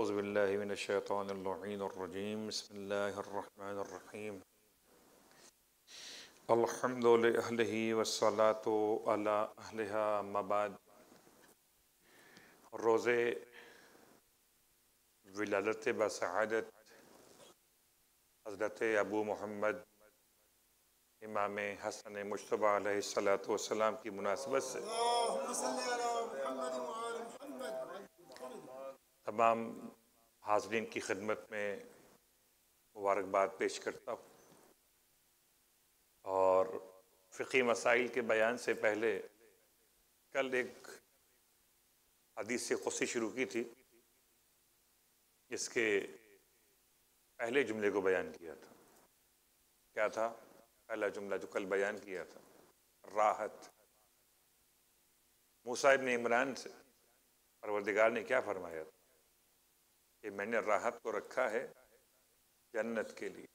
अज़बिल्लिनशैतरजीम बसमीम अलहमदिल्लि वसलात अला मबाद रोज़े विलादत बसआदत हज़रत अबू मोहम्मद इमाम हसन मुशतबा सलाम की मुनासबत से तमाम हाजरीन की खिदमत में मुबारकबाद पेश करता हूँ। और फ़िकी मसाइल के बयान से पहले कल एक हदीस से खुशी शुरू की थी, जिसके पहले जुमले को बयान किया था। क्या था? पहला जुमला जो कल बयान किया था, राहत। मूसा इब्न इमरान से परवरदिगार ने क्या फरमाया था? मैंने राहत को रखा है जन्नत के लिए।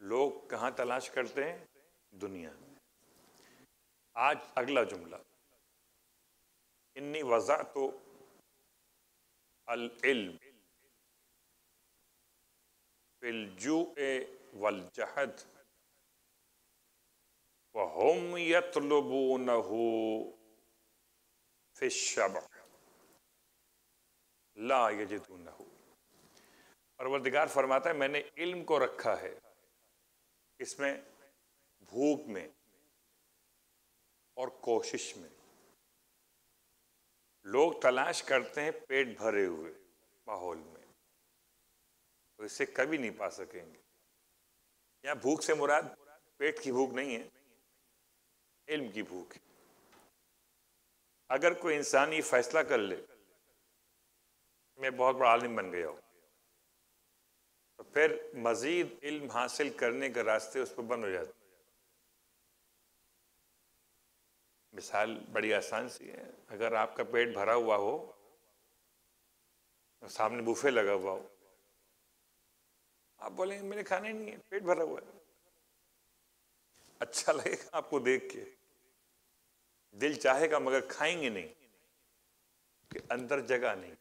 लोग कहाँ तलाश करते हैं? दुनिया में। आज अगला जुमला। इन्नी वज़ा तो अल इल्म फिलजू वल जहद वहम यतलबूनहु फिशब ला यजिदूनहु। परवरदिगार फरमाता है, मैंने इल्म को रखा है, इसमें, भूख में, और कोशिश में। लोग तलाश करते हैं, पेट भरे हुए, माहौल में। तो इसे कभी नहीं पा सकेंगे। यहाँ भूख से मुराद, पेट की भूख नहीं है, इल्म की भूख है। अगर कोई इंसान ये फैसला कर ले मैं बहुत बड़ा आलिम बन गया हूँ। तो फिर मजीद इल्म हासिल करने के रास्ते उस पर बंद हो जाते मिसाल बड़ी आसान सी है, अगर आपका पेट भरा हुआ हो तो सामने बुफे लगा हुआ हो, आप बोलेंगे, मेरे खाने नहीं है, पेट भरा हुआ है। अच्छा लगेगा आपको देख के। दिल चाहेगा मगर खाएँगे नहीं, कि अंदर जगह नहीं।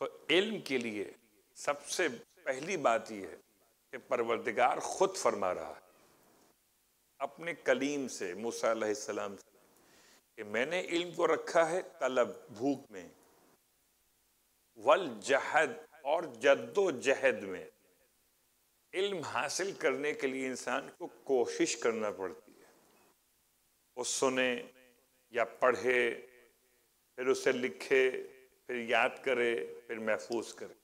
तो इल्म के लिए सबसे पहली बात यह है कि परवरदिगार खुद फरमा रहा है। अपने कलीम से, मूसा से, कि मैंने इल्म को रखा है तलब, भूख में। वल जहद और जद्दोजहद में। इल्म हासिल करने के लिए इंसान को कोशिश करना पड़ती है। वो सुने या पढ़े, फिर उसे लिखे फिर याद करे, फिर महफूज करे।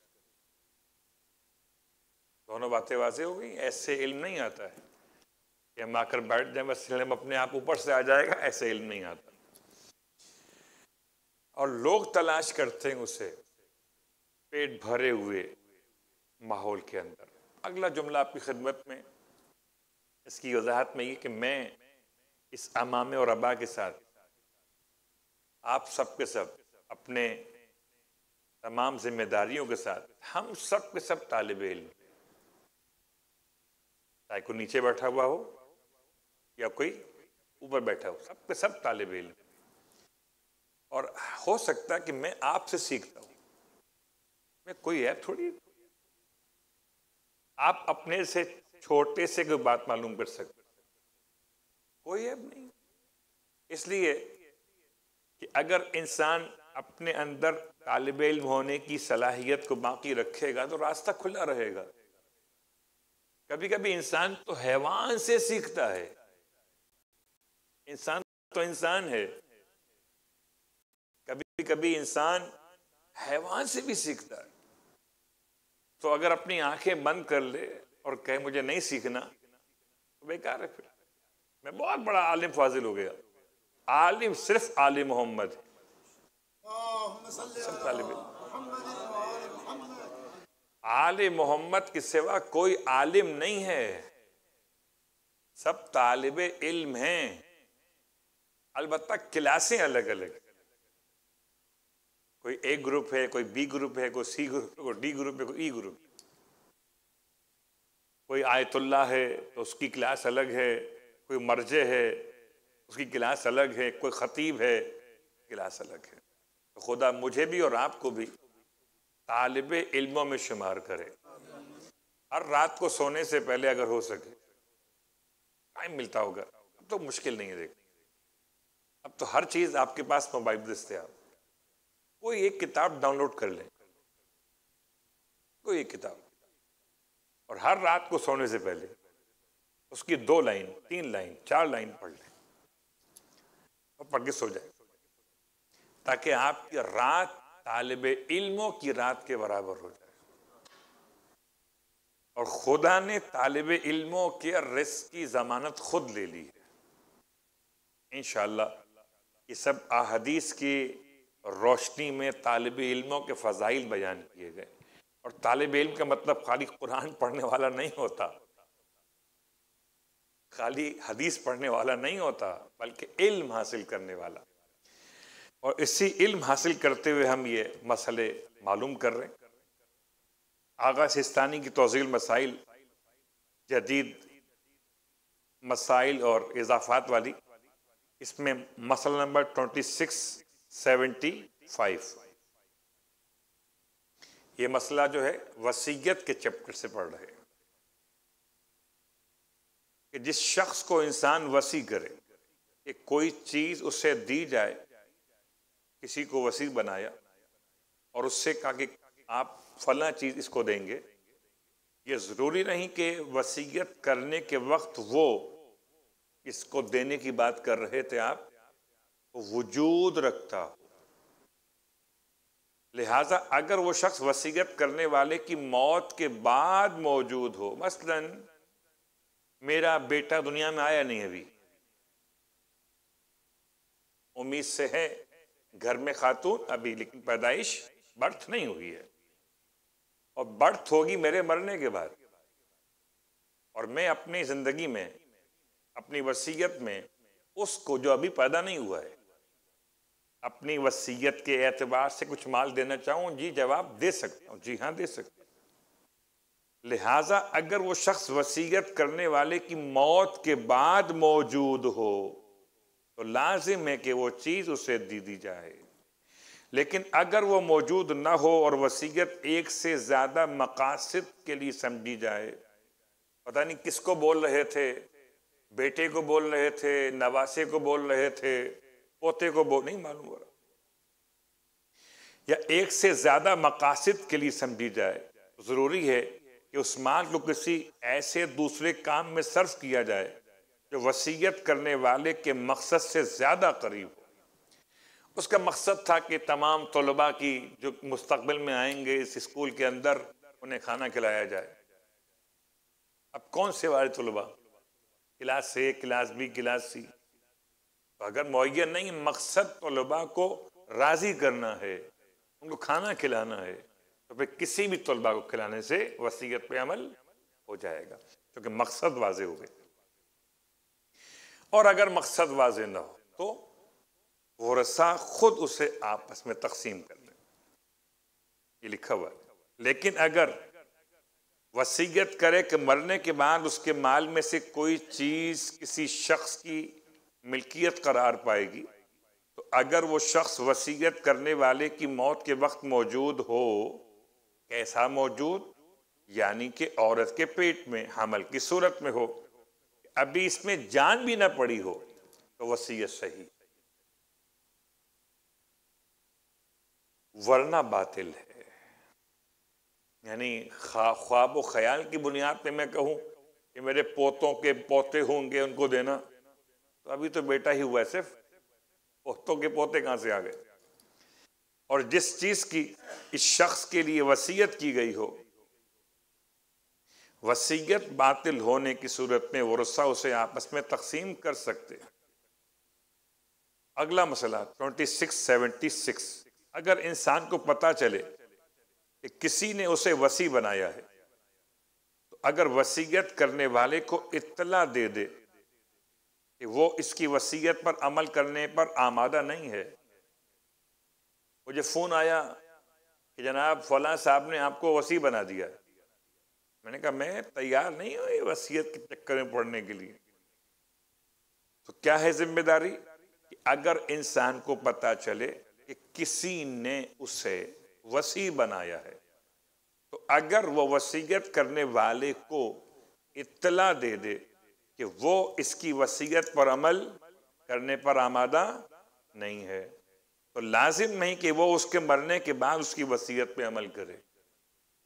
दोनों बातें वाजे हो गई, ऐसे इल्म नहीं आता है। कि हम आकर बैठ जाए, बस इल्म अपने आप ऊपर से आ जाएगा, ऐसे इल्म नहीं आता। और लोग तलाश करते हैं उसे, पेट भरे हुए माहौल के अंदर। अगला जुमला आपकी खिदमत में, इसकी वजाहत में ये कि मैं इस अमामे और अबा के साथ, आप सब के सब, अपने तमाम जिम्मेदारियों के साथ। हम सब के सब तालब इल्म चाहे कोई नीचे बैठा हुआ हो या कोई ऊपर बैठा हो, सब के सब तालब इल्म और हो सकता है कि मैं आपसे सीखता हूँ। मैं कोई ऐप थोड़ी आप अपने से छोटे से कोई बात मालूम कर सकते कोई ऐप नहीं। इसलिए कि अगर इंसान अपने अंदर तालब इल्म होने की सलाहियत को बाकी रखेगा तो रास्ता खुला रहेगा। कभी कभी इंसान तो हैवान से सीखता है। इंसान तो इंसान है। कभी कभी इंसान हैवान से भी सीखता है। तो अगर अपनी आँखें बंद कर ले और कहे, मुझे नहीं सीखना तो बेकार है फिर। मैं बहुत बड़ा आलिम फाजिल हो गया। आलिम, सिर्फ़ आलिम मोहम्मद। आलिम मोहम्मद के सिवा कोई आलिम नहीं है। सब तालिब इल्म हैं। अलबत्ता क्लासें अलग अलग कोई ए ग्रुप है कोई बी ग्रुप है कोई सी ग्रुप है कोई डी ग्रुप है कोई ई ग्रुप कोई आयतुल्ला है तो उसकी क्लास अलग है। कोई मर्जे है उसकी क्लास अलग है। कोई ख़तीब है क्लास अलग है। खुदा मुझे भी और आपको भी तालब इल्मों में शुमार करे। हर रात को सोने से पहले अगर हो सके, टाइम मिलता होगा अब तो मुश्किल नहीं है देख अब तो हर चीज़ आपके पास मोबाइल दस्तियाब कोई एक किताब डाउनलोड कर लें। कोई एक किताब। और हर रात को सोने से पहले उसकी दो लाइन, तीन लाइन, चार लाइन पढ़ लें। और पढ़ के सो जाए। ताकि आपकी रात तालब इल्मों की रात के बराबर हो जाए। और खुदा ने तालब इल्मों के रिस्क की जमानत खुद ले ली है। इनशाला ये सब अहदीस की रोशनी में तालब इल्मों के फ़जाइल बयान किए गए। और तालब इल्म का मतलब खाली कुरान पढ़ने वाला नहीं होता, खाली हदीस पढ़ने वाला नहीं होता, बल्कि इल्म हासिल करने वाला। और इसी इल्म हासिल करते हुए हम ये मसले मालूम कर रहे हैं। आगा सिस्तानी की तोजील मसाइल, जदीद मसाइल और इजाफात वाली, इसमें muscle number twenty six seventy five. ये मसला जो है, वसीयत के चैप्टर से पढ़ रहे कि जिस शख्स को इंसान वसी करे, कि कोई चीज़ उसे दी जाए किसी को वसी बनाया और उससे कहा कि आप फला चीज़ इसको देंगे। ये ज़रूरी नहीं कि वसीयत करने के वक्त वो इसको देने की बात कर रहे थे आप वजूद रखता हो। लिहाजा अगर वो शख्स वसीयत करने वाले की मौत के बाद मौजूद हो, मसलन मेरा बेटा दुनिया में आया नहीं अभी, उम्मीद से है घर में खातून, अभी लेकिन पैदाइश बर्थ नहीं हुई है। और बर्थ होगी मेरे मरने के बाद। और मैं अपनी ज़िंदगी में, अपनी वसीयत में उसको जो अभी पैदा नहीं हुआ है, अपनी वसीयत के एतबार से कुछ माल देना चाहूँ, जी जवाब दे सकता हूँ, जी हाँ दे सकता हूँ। लिहाजा अगर वो शख्स वसीयत करने वाले की मौत के बाद मौजूद हो तो लाजिम है कि वो चीज़ उसे दी दी जाए। लेकिन अगर वो मौजूद ना हो और वसीयत एक से ज़्यादा मकासद के लिए समझी जाए, पता नहीं किसको बोल रहे थे? बेटे को बोल रहे थे? नवासे को बोल रहे थे? पोते को बोल, नहीं मालूम हो रहा। या एक से ज़्यादा मकासद के लिए समझी जाए तो ज़रूरी है कि उस माल को किसी ऐसे दूसरे काम में सर्व किया जाए जो वसीयत करने वाले के मकसद से ज़्यादा करीब हो। उसका मकसद था कि तमाम तलबा की जो मुस्तबिल में आएँगे, इस स्कूल के अंदर उन्हें खाना खिलाया जाए। अब कौन से वाले तलबा? Class A, class B, class C. तो अगर मुहैया नहीं, मकसद तलबा को राज़ी करना है, उनको खाना खिलाना है तो फिर किसी भी तलबा को खिलाने से वसीयत पे अमल हो जाएगा। क्योंकि मकसद वाजे हो गए और अगर मकसद वाजे ना हो तो वरसा खुद उसे आपस में तकसीम कर लें ये लिखा हुआ लेकिन अगर वसीयत करे कि मरने के बाद उसके माल में से कोई चीज़ किसी शख्स की मिल्कियत करार पाएगी तो अगर वो शख्स वसीयत करने वाले की मौत के वक्त मौजूद हो, कैसा मौजूद? यानी कि औरत के पेट में, हमल की सूरत में हो। अभी इसमें जान भी ना पड़ी हो तो वसीयत सही वरना बातिल है। यानी ख्वाब ख्याल की बुनियाद पे मैं कहूँ कि मेरे पोतों के पोते होंगे उनको देना तो अभी तो बेटा ही हुआ है सिर्फ़। पोतों के पोते कहाँ से आ गए? और जिस चीज़ की, इस शख्स के लिए वसीयत की गई हो वसीयत बातिल होने की सूरत में वरसा उसे आपस में तकसीम कर सकते अगला मसला 2676 अगर इंसान को पता चले कि किसी ने उसे वसी बनाया है तो अगर वसीयत करने वाले को इत्तला दे दे कि वो इसकी वसीयत पर अमल करने पर आमादा नहीं है, मुझे फ़ोन आया कि जनाब फला साहब ने आपको वसी बना दिया मैंने कहा, मैं तैयार नहीं हूँ ये वसीयत के चक्कर में पड़ने के लिए. तो क्या है ज़िम्मेदारी? कि अगर इंसान को पता चले कि किसी ने उसे वसी बनाया है तो अगर वो वसीयत करने वाले को इतला दे दे कि वो इसकी वसीयत पर अमल करने पर आमादा नहीं है तो लाजिम नहीं कि वो उसके मरने के बाद उसकी वसीयत पे अमल करे।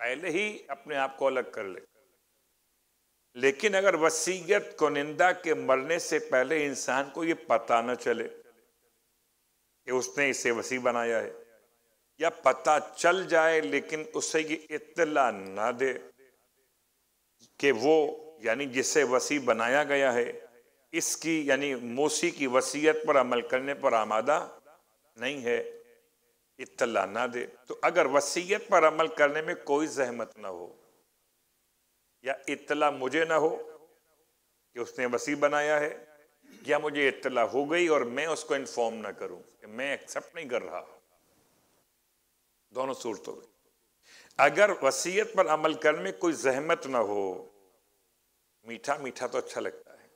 पहले ही अपने आप को अलग कर ले। लेकिन अगर वसीयत को निंदा के मरने से पहले इंसान को ये पता न चले कि उसने इसे वसी बनाया है, या पता चल जाए लेकिन उसे ये इत्तला ना दे कि वो यानी जिसे वसी बनाया गया है, इसकी यानी मूसी की वसीयत पर अमल करने पर आमादा नहीं है। इत्तला ना दे। तो अगर वसीयत पर अमल करने में कोई जहमत ना हो या इतला मुझे ना हो कि उसने वसी बनाया है, या मुझे इत्तला हो गई और मैं उसको इन्फॉर्म ना करूँ कि मैं एक्सेप्ट नहीं कर रहा दोनों सूरतों में अगर वसीयत पर अमल करने में कोई जहमत ना हो, मीठा मीठा तो अच्छा लगता है।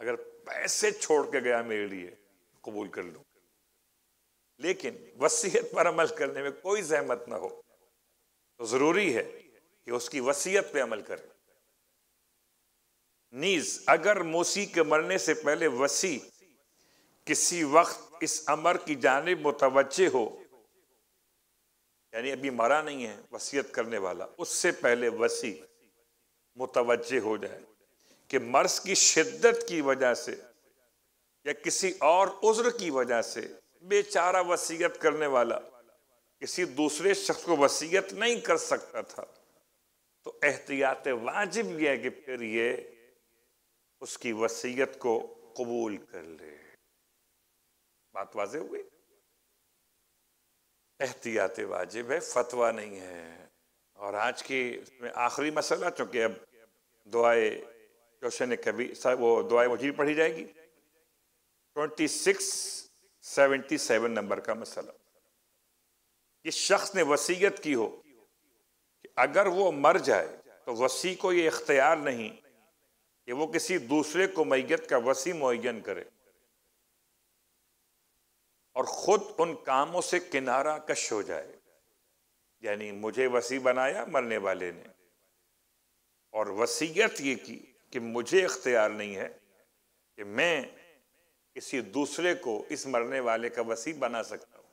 अगर पैसे छोड़ के गया मेरे लिए, कबूल कर लूँ। लेकिन वसीयत पर अमल करने में कोई जहमत ना हो। तो ज़रूरी है कि उसकी वसीयत पे अमल करें। नीज, अगर मोसी के मरने से पहले वसी किसी वक्त इस अमर की जानब मुतवजे हो, यानी अभी मरा नहीं है वसीयत करने वाला, उससे पहले वसी मुतवजे हो जाए कि मर्ज की शिद्दत की वजह से या किसी और उज्र की वजह से बेचारा वसीयत करने वाला किसी दूसरे शख्स को वसीयत नहीं कर सकता था। तो एहतियात वाजिब यह कि फिर ये उसकी वसीयत को कबूल कर ले। बात वाजे हुई? एहतियात वाजिब है, फतवा नहीं है। और आज की इसमें आखिरी मसला, चूँकि अब दुआए क्वेश्चन कभी वो दुआए वज़ीर पढ़ी जाएगी। Twenty six seventy seven number का मसला। इस शख्स ने वसीयत की हो कि अगर वो मर जाए तो वसी को ये इख्तियार नहीं कि वो किसी दूसरे को मैयत का वसी मुन करे। और खुद उन कामों से किनारा कश हो जाए, यानी मुझे वसी बनाया मरने वाले ने। और वसीयत ये की कि मुझे इख्तियार नहीं है कि मैं किसी दूसरे को इस मरने वाले का वसी बना सकता हूँ।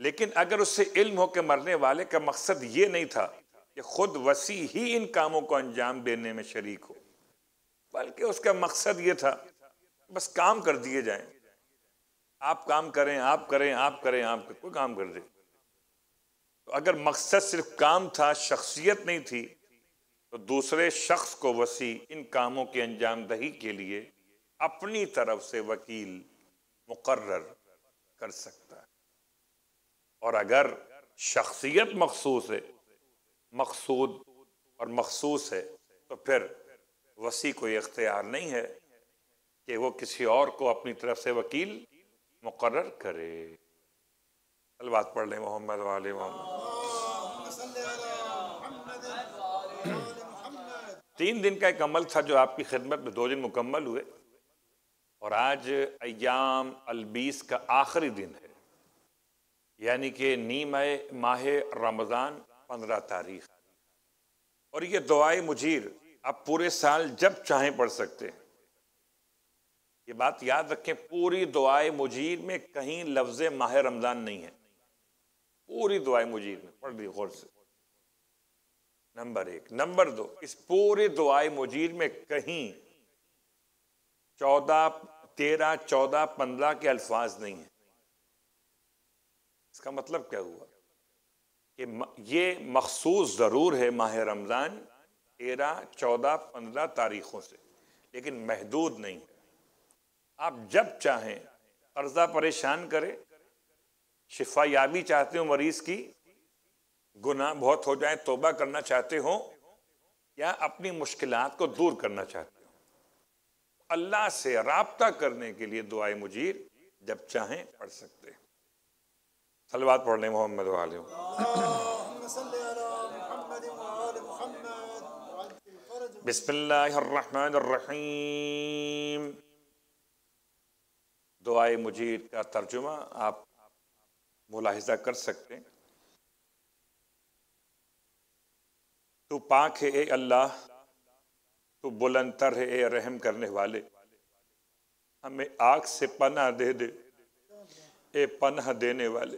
लेकिन अगर उससे इल्म हो के मरने वाले का मकसद ये नहीं था कि खुद वसी ही इन कामों को अंजाम देने में शरीक हो, बल्कि उसका मकसद ये था, बस काम कर दिए जाएँ। आप काम करें, आप करें आप करें, आप कोई काम कर दे। तो अगर मकसद सिर्फ़ काम था, शख्सियत नहीं थी तो दूसरे शख्स को वसी इन कामों की अंजाम दही के लिए अपनी तरफ़ से वकील मुकर्र कर सकता है। और अगर शख्सियत मखसूस है, मकसूद और मखसूस है तो फिर वसी को इख्तियार नहीं है कि वो किसी और को अपनी तरफ़ से वकील मुकर्र करे। कल बात पढ़ लें मोहम्मद वाले मोहम्मद। तीन दिन का एक अमल था जो आपकी खिदमत में दो दिन मुकम्मल हुए। और आज अयाम अलबीस का आखिरी दिन है। यानी कि नीम माह रमज़ान पंद्रह तारीख। और ये दुआए मुजीर आप पूरे साल जब चाहें पढ़ सकते हैं। ये बात याद रखें, पूरी दुआए मुजीर में कहीं लफ्ज माह रमज़ान नहीं है। पूरी दुआए मुजीर में, पढ़ ली गौर से। नंबर एक। नंबर दो, इस पूरी दुआए मुजीर में कहीं चौदह तेरह, चौदह, पंद्रह के अल्फाज नहीं है। इसका मतलब क्या हुआ? कि ये मखसूस ज़रूर है माह रमज़ान तेरह, चौदह, पंद्रह तारीखों से, लेकिन महदूद नहीं है। आप जब चाहें कर्जा परेशान करें, शिफा याबी चाहते हो मरीज़ की, गुनाह बहुत हो जाए, तोबा करना चाहते हो, या अपनी मुश्किलात को दूर करना चाहते अल्लाह से रबता करने के लिए दुआए मुजीर जब चाहें पढ़ सकते हैं। सलवात पढ़ लें मोहम्मद वाले बिस्मिल्लाहिर्रहमानिर्रहीम। दुआए मुजीर का तर्जुमा आप मुलाहिजा कर सकते हैं। तू पाक है ए अल्लाह। तू बुलंदर है, ए रहम करने वाले। हमें आग से पना दे दे, ए पनाह देने वाले।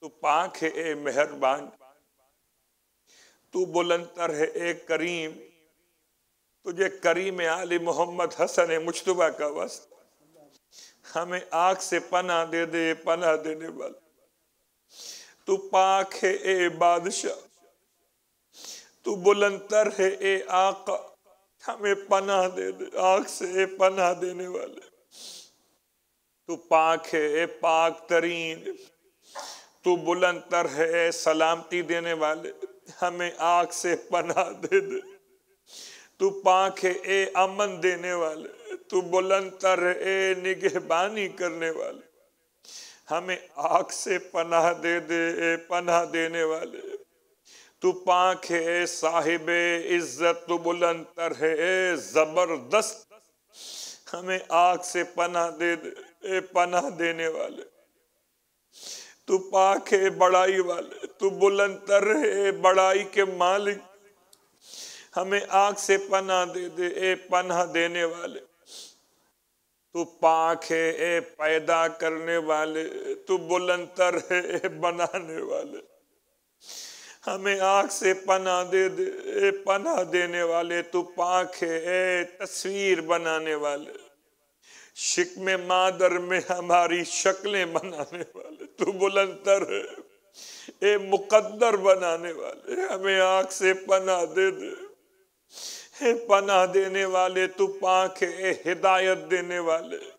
तू पाक है, ए मेहरबान। तू बुलंदर है, ए करीम। तुझे करीम आली मोहम्मद हसन है मुशतबा का वस्त। हमें आग से पना दे दे पना देने वाला। तू पाक है, ए बादशाह। तू बुलंदर है, ए आका। हमें पना दे दे आग से पना देने वाले। तू पाक है ए पाक तरीन। तू बुलंदर है सलामती देने वाले। हमें आग से पना दे दे। तू पाक है ए अमन देने वाले। तू बुलंदर ए निगहबानी करने वाले। हमें आग से पनाह दे दे ए पनाह देने वाले। तू पाख है साहिब इज़्ज़त तू बुलंदर है ज़बरदस्त। हमें आग से पना दे दे पना देने वाले। तू पाक है बड़ाई वाले, तू बुलंदर है बड़ाई के मालिक। हमें आग से पना दे दे, ए पना देने वाले। तू पाक है ए पैदा करने वाले, तू बुलंदर है ए बनाने वाले। हमें आग से पना दे दे पना देने वाले, तू पाक है, ए, तस्वीर बनाने वाले। शिकम मादर में हमारी शक्लें बनाने वाले, तू बुलंदर है। ए, मुकद्दर बनाने वाले, हमें आग से पना दे दे। हे पना देने वाले, तू पाक है हिदायत देने वाले।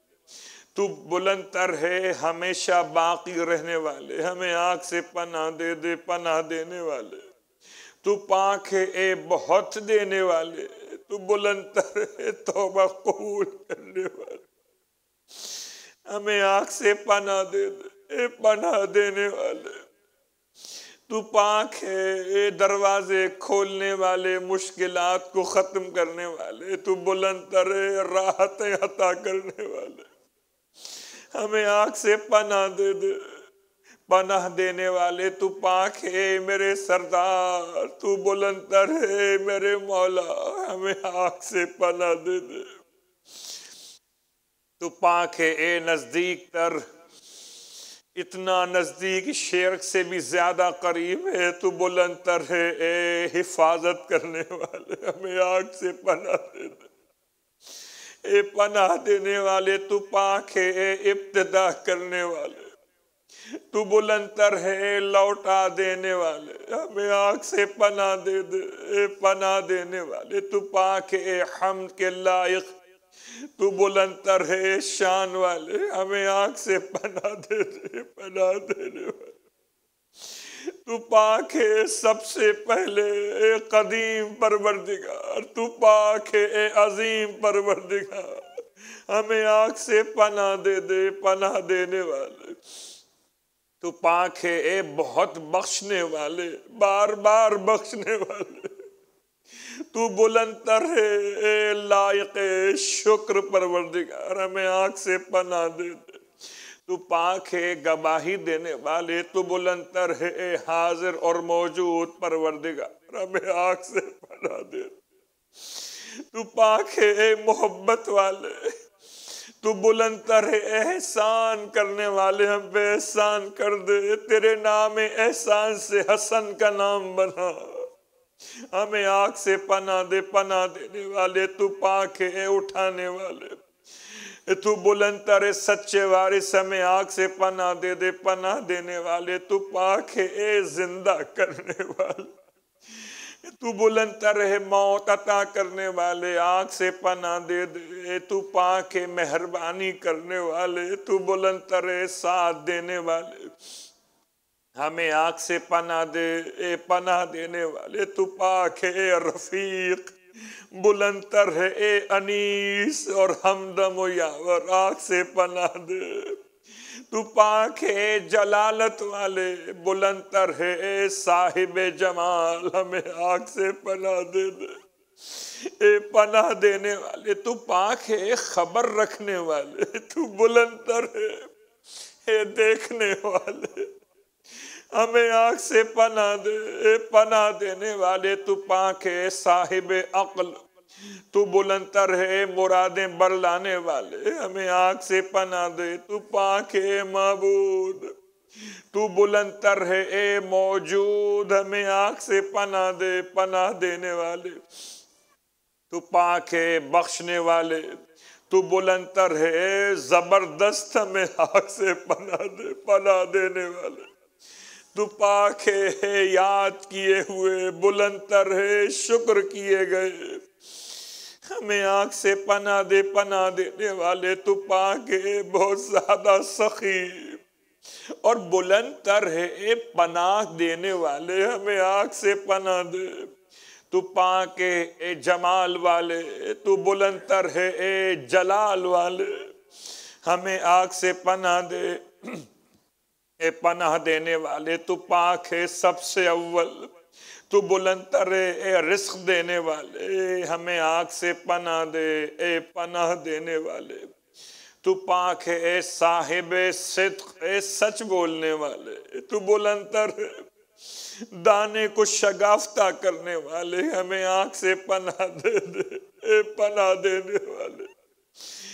तू बुलंदर है, हमेशा बाकी रहने वाले। हमें आग से पना दे दे पना देने वाले। तू पाक है, ए बहुत देने वाले। तू बुलंदर है, तोबा कबूल करने वाले। हमें आग से पना दे दे, ए पना देने वाले। तू पाक है, ए दरवाजे खोलने वाले, मुश्किलात को ख़त्म करने वाले। तू बुलंदर है, राहत अता करने वाले। हमें आग से पना दे दे, पनाह देने वाले, तू पाक है मेरे सरदार, तू बुलंदर है मेरे मौला, हमें आग से पना दे दे। तू पाक है, ए नज़दीक तर, इतना नज़दीक शेर से भी ज़्यादा करीब है, तू बुलंदर है, ए हिफाजत करने वाले, हमें आग से पना दे दे। ए पनाह देने वाले, तू पाख है इब्तदा करने वाले। तू बुलंदर है लौटा देने वाले। हमें आग से पना दे दे पना देने वाले। तू पाक है हम के लायक। तू बुलंदर है शान वाले। हमें आग से पना दे दे पना देने वाले। तू पाक है सबसे पहले ए कदीम परवरदिगार तू पाक है ए अजीम परवरदिगार, हमें आँख से पना दे दे पना देने वाले। तू पाक है ए बहुत बख्शने वाले बार बार बख्शने वाले। तू बुलंदर है, ए लायक शुक्र परवरदिगार, हमें आँख से पना दे दे। तू पाक है गवाही देने वाले, तू बुलंदर है हाजिर और मौजूद परवरदिगार। हमें आग से पना दे। तू पाक है मोहब्बत वाले, तू बुलंदर है, एहसान करने वाले, हम पे एहसान कर दे। तेरे नाम एहसान से हसन का नाम बना। हमें आग से पना दे पना देने वाले, तू पाक है उठाने वाले। तू बुलंद है सच्चे वारिस हमें आग से पना दे दे पना देने वाले तू पाक है, ए ज़िंदा करने वाले। तू बुलंदर है, मौत अता करने वाले, आग से पना दे दे तू पाक है, मेहरबानी करने वाले, तू बुलंदर है साथ देने वाले। हमें आग से पना दे, ए पना देने वाले, तू पाक है रफीक। बुलंदर है ए अनीस और हमदम यावर, आग से पना दे। तू पाक है जलालत वाले, बुलंदर है ए साहिब जमाल, हमें आग से पना दे दे। ए पनाह देने वाले, तू पाक है खबर रखने वाले, तू बुलंदर है, ए देखने वाले। हमें आँख से पना दे पना देने वाले तू पाखे साहिब अक्ल। तू बुलंदर है मुरादें बरलाने वाले। हमें आँख से पना दे, तू पाखे महबूद तू बुलंदर है, ए मौजूद। हमें आँख से पना दे, पना देने वाले। तू पाक है बख्शने वाले। तू बुलंदर है, ज़बरदस्त। हमें आँख से पना दे, पना देने वाले। पाक है, याद किए हुए बुलंदर है, शुक्र किए गए। हमें आँख से पना दे, पना देने वाले तू पाक बहुत ज़्यादा सखी। और बुलंद है पनाह देने वाले, हमें आग से पना दे। तू पाके, ए जमाल वाले, तू बुलंद है, ए जलाल वाले। हमें आग से पना दे। ए पनाह देने वाले, तू पाक है सबसे अव्वल। तू बुलंद तर ए रिस्क देने वाले। हमें आग से पना दे, ए पनाह देने वाले। तू पाक है, ए साहिब सिद्क, ए सच बोलने वाले। तू बुलंदर दाने को शगाफ्ता करने वाले। हमें आँख से पना दे दे, ए पना देने वाले।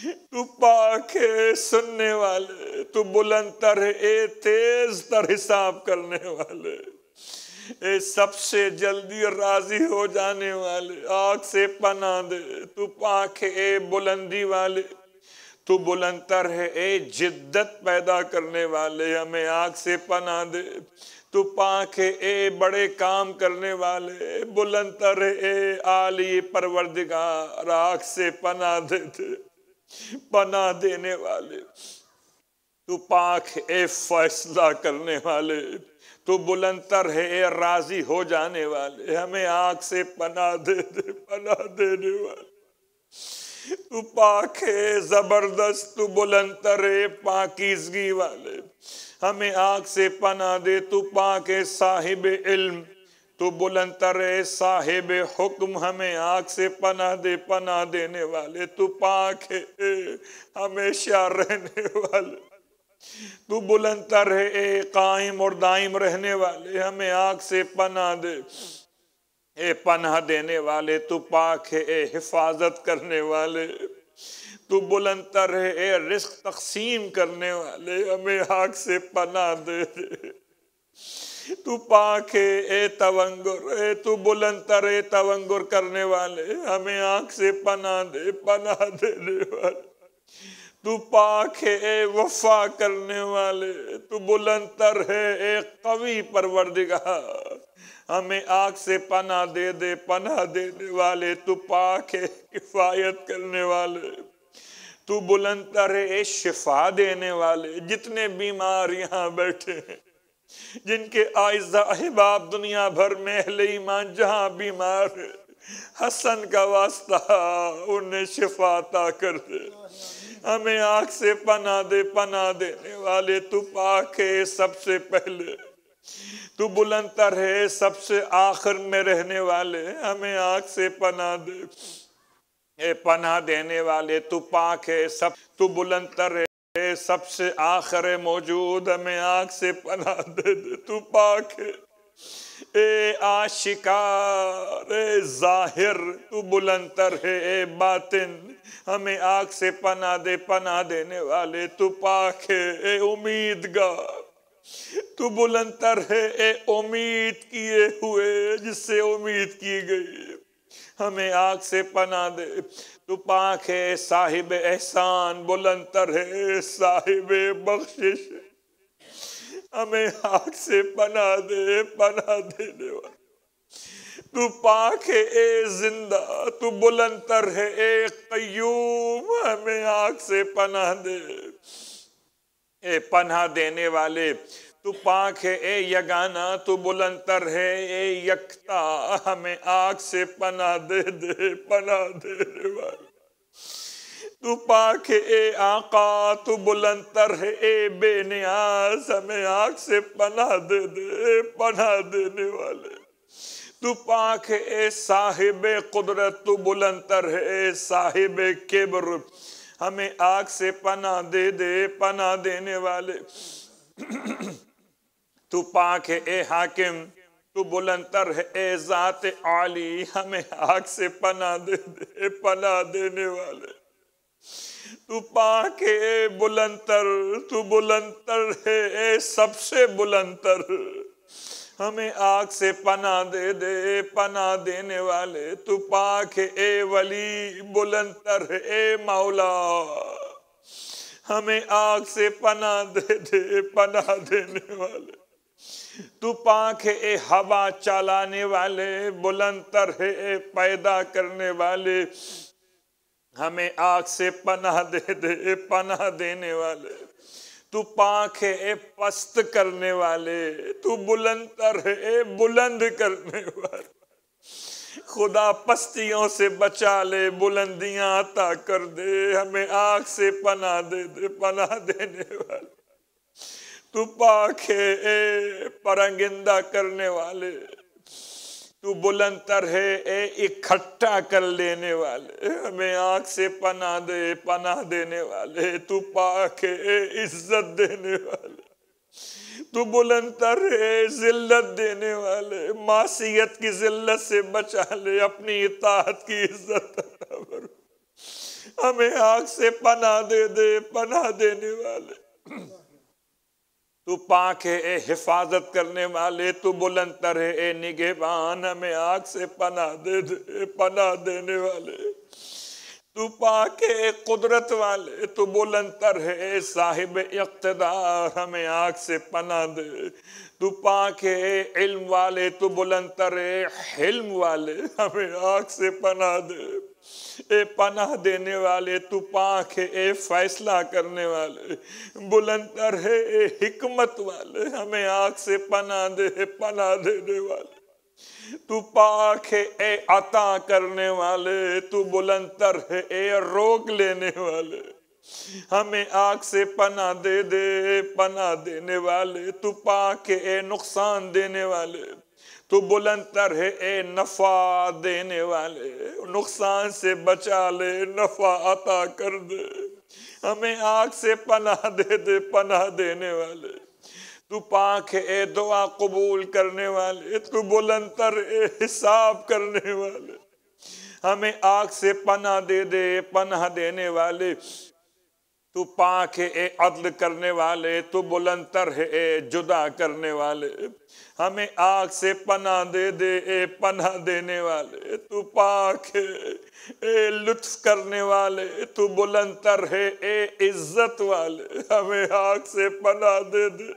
तू पाक सुनने वाले, तू बुलंदर ए तेज तर हिसाब करने वाले, ए सबसे जल्दी राज़ी हो जाने वाले, आग से पना दे, तू है ए बुलंदी वाले, तू बुलंदर है ए जिद्दत पैदा करने वाले, हमें आग से पना दे, तू पाक है ए बड़े काम करने वाले बुलंदर है ए आली परवरदिगार, आग से पना दे दे पना देने वाले। तू पाक ए फैसला करने वाले। तू बुलंदर है ए राज़ी हो जाने वाले। हमें आग से पना दे दे पना देने वाले। तू पाक है ज़बरदस्त, तू बुलंदर है पाकिजगी वाले। हमें आग से पना दे, तू पाक है साहिब इल्म। तू बुलंदर है साहिब हुक्म हमें आग से पना दे पना देने वाले तू पाक है, हमेशा रहने वाले। तू बुलंदर है कायम और दाइम रहने वाले, हमें आग से पना दे। ए पनाह देने वाले तू पाक है, ए हिफाजत करने वाले। तू बुलंदर है ए रिस्क तकसीम करने वाले, हमें आग से पना दे। तू है ए तवंगुर, ए तू बुलंदर, ए तवंगुर करने वाले, हमें आँख से पना दे, पना देने वाले। तू पाक है ए वफा करने वाले, तू बुलंदर है, ए कवि परवरदिगार। हमें आग से पना दे दे, पना देने वाले, तू पाक है किफायत करने वाले। तू बुलंदर है, ए शिफा देने वाले, जितने बीमार यहाँ बैठे हैं। जिनके आयजा अहबाब दुनिया भर में अहले ईमान जहाँ बीमार हसन का वास्ता उन्हें शिफाता कर दे। हमें आग से पना दे पना देने वाले, तू पाक है सबसे पहले। तू बुलंदर है सबसे आखिर में रहने वाले। हमें आग से पना दे। ए पना देने वाले, तू पाक है सब, तू बुलंदर है सबसे आखिर मौजूद हमें आग से पना दे दे तू पाक। है ए, आशिकार, ए, ज़ाहिर, तू बुलंदर है, ए, बातिन। हमें आग से पना दे पना देने वाले तू पाक। है ए, उम्मीदगार, तू बुलंदर है, ए, उम्मीद किए हुए, जिससे उम्मीद की गई। हमें आग से पना दे। तू पाक है साहिब एहसान, बुलंदर है साहिब बख्शिश। हमें आग से पना दे पना देने वाला। तू पाक है ए ज़िंदा, तू बुलंदर है ए कयूम। हमें आग से पना दे। ए पना देने वाले तू पाक है, ए यगाना, तू बुलंदर है, ए यकता, हमें आग से पना दे दे पना देने वाले तू पाक है, ए आका, तू बुलंतर है, ए बेनियाज, हमें आग से पना दे दे पना देने वाले। तू पाक है, ए साहिब कुदरत, तू बुलंतर है, ए साहिब किब्र, हमें आग से पना दे दे पना देने वाले। तू पाक है ए हाकिम, तू बुलंदर है ए जात आली, हमें आग से पना दे दे पना देने वाले। तू पाक है बुलंदर, तू बुलंदर है ए सबसे बुलंदर। हमें आग से पना दे दे पना देने वाले। तू पाक है ए वली, बुलंदर है ए मौला। हमें आग से पना दे दे पना देने वाले। तू है ए हवा चलाने वाले, बुलंदर है ए पैदा करने वाले। हमें आग से पनाह दे दे पनाह देने वाले। तू पाक है ए पस्त करने वाले, तू बुलंदर है ए बुलंद करने वाले। खुदा पस्तियों से बचा ले, बुलंदियाँ अता कर दे। हमें आग से पना दे दे पना देने वाले। तू है ए परंगिंदा करने वाले, तू बुलंदर है ए इकट्ठा कर लेने वाले, हमें आँख से पना दे, पना देने वाले, तू पाक इज़्ज़त देने वाले, तू बुलंदर है जिल्लत देने वाले मासीत की जिल्लत से बचा ले, अपनी इतात की इज़्ज़त हमें आग से पना दे दे, पना देने वाले। तू पाक है ए हिफाजत करने वाले, तू बुलंदर है, ए निगेबान, हमें आग से पना दे दे पना देने वाले। तू पाक है कुदरत वाले, तू बुलंदर है, ए साहिब इकतदार, हमें आग से पना दे। तू पाक है इल्म वाले, तू बुलंदर है, हिल्म वाले, हमें आग से पना दे। ए पनाह देने वाले, तू है, ए फैसला करने वाले। बुलंदर है, ए हिकमत वाले। हमें आग से पना दे पना देने वाले। तू पाक है, ए अता करने वाले। तू बुलंदर है, ए रोक लेने वाले। हमें आग से पना दे दे पना देने वाले। तू पाक ए नुकसान देने वाले। तू बुलंदर है, ए नफा देने वाले। नुकसान से बचा ले, नफा अता कर दे। हमें आग से पनाह दे दे, पनाह देने वाले। तू पाक है, ए दुआ कबूल करने वाले। तू बुलंदर ए हिसाब करने वाले। हमें आग से पना दे दे, पनाह देने वाले। तू पाक है ए अदल करने वाले, तू बुलंदर है ए जुदा करने वाले। हमें आग से पना दे दे, ए पना देने वाले। तू पाक है ए लुत्फ करने वाले, तू बुलंदर है ए इज़्ज़त वाले। हमें आग से पना दे दे,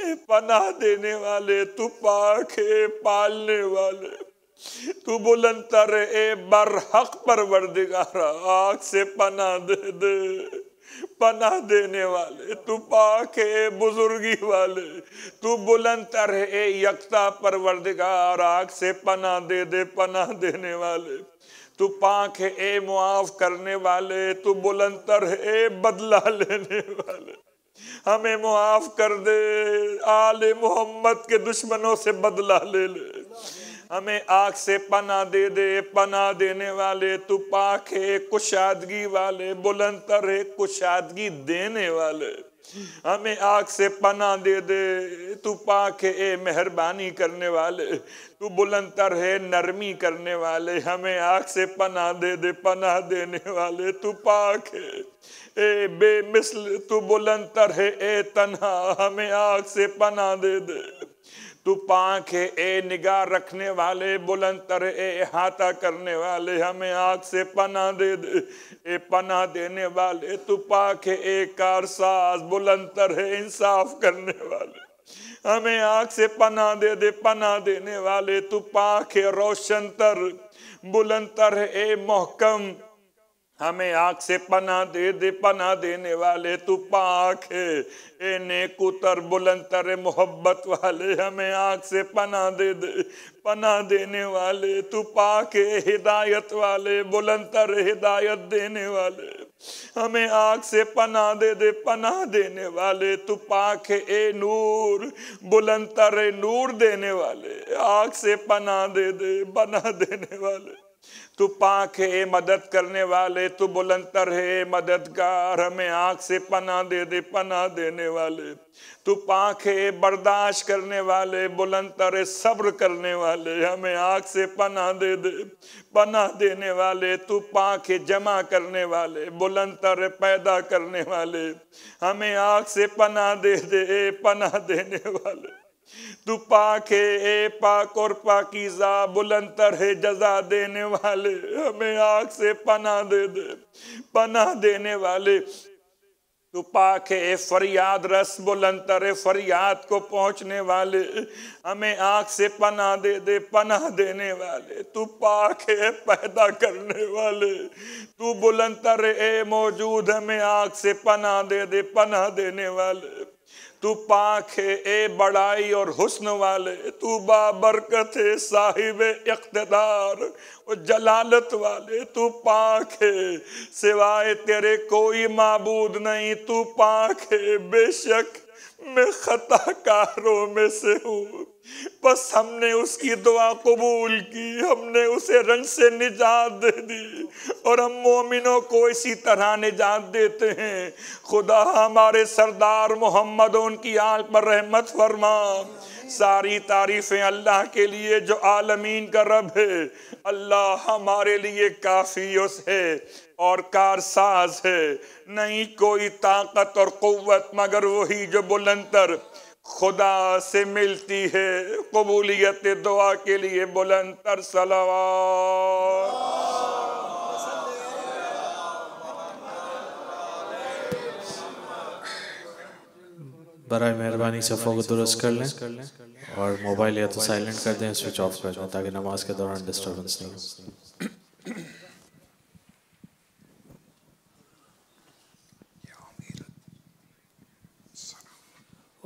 ए पना देने वाले। तू पाक है पालने वाले। तू बुलंदर ए बरहक पर वर्दिगारा आग से पना दे दे। पना देने वाले, तू पाक है, बुजुर्गी वाले, तू बुलंदर है, यकता परवरदिगार, आग से पना दे दे पना देने वाले। तू पाक है, ए, मुआफ करने वाले, तू बुलंदर है, बदला लेने वाले। हमें मुआफ कर दे, आले मोहम्मद के दुश्मनों से बदला ले ले। हमें आग से पना दे दे, पना देने वाले तू पाक है कुशादगी वाले बुलंदर है कुशादगी देने वाले। हमें आग से पना दे दे, तू पाक है मेहरबानी करने वाले। तू बुलंदर है नरमी करने वाले। हमें आग से पना दे दे, पना देने वाले, तू पाक है ए बेमिसल, तू बुलंदर है ए तन्हा। हमें आग से पना दे दे। तू पाक है, ए निगाह रखने वाले, बुलंदर ए हाथा करने वाले, हमें आग से पना दे दे, ए पना देने वाले, तू पाक है, ए कारसाज बुलंदर है, इंसाफ करने वाले, हमें आग से पना दे दे पना देने वाले, तू पाक है, रोशनतर, बुलंदर है, ए मोहकम हमें आग से पना दे दे पना देने वाले तू पाक है। ए नेकुतर बुलंदर मोहब्बत वाले हमें आग से पना दे दे पना देने वाले तू पाक है। हिदायत वाले बुलंदर हिदायत देने वाले हमें आग से पना दे दे पना देने वाले तू पाक ए नूर बुलंदर नूर देने वाले आग से पना दे दे पना देने वाले। तू पाक है, मदद करने वाले, तू बुलंदर है, मददगार, हमें आँख से पना दे दे पना देने वाले। तू पाक है, बर्दाश्त करने वाले, बुलंदर है, सब्र करने वाले, हमें आँख से पना दे दे पना देने वाले। तू पाक है, जमा करने वाले, बुलंदर है, पैदा करने वाले, हमें आँख से पना दे दे पना देने वाले। तू पाक है ए पाक और पाकीजा बुलंदर है जजा देने वाले। हमें आग से पना दे दे पना देने वाले। तू पाक है फरियाद रस बुलंदर है, फरियाद को पहुँचने वाले। हमें आँख से पना दे दे पना देने वाले। तू पाक है पैदा करने वाले। तू बुलंदर है मौजूद, हमें आँख से पना दे दे पना देने वाले। तू पाख है ए बड़ाई और हुस्न वाले, तू बाबरकत है साहिब इकतदार और जलालत वाले, तू पाख है सिवाय तेरे कोई मबूद नहीं, तू पाख है बेशक मैं खताकारों में से हूँ। बस हमने उसकी दुआ कबूल की, हमने उसे रंग से निजात दे दी और हम मोमिनों को इसी तरह निजात देते हैं। खुदा हमारे सरदार मोहम्मद, उनकी आल पर रहमत फरमा। सारी तारीफें अल्लाह के लिए जो आलमीन का रब है, अल्लाह हमारे लिए काफ़ी उस है और कारसाज है। नहीं कोई ताकत और कुव्वत, मगर वही जो बुलंदर खुदा से मिलती है कबूलियत दुआ के लिए बुलंदर सलावा बर मेहरबानी सफ़ों को दुरुस्त कर लें और मोबाइल या तो साइलेंट कर दें, स्विच ऑफ़ कर दें ताकि नमाज़ के दौरान डिस्टर्बेंस नहीं हो।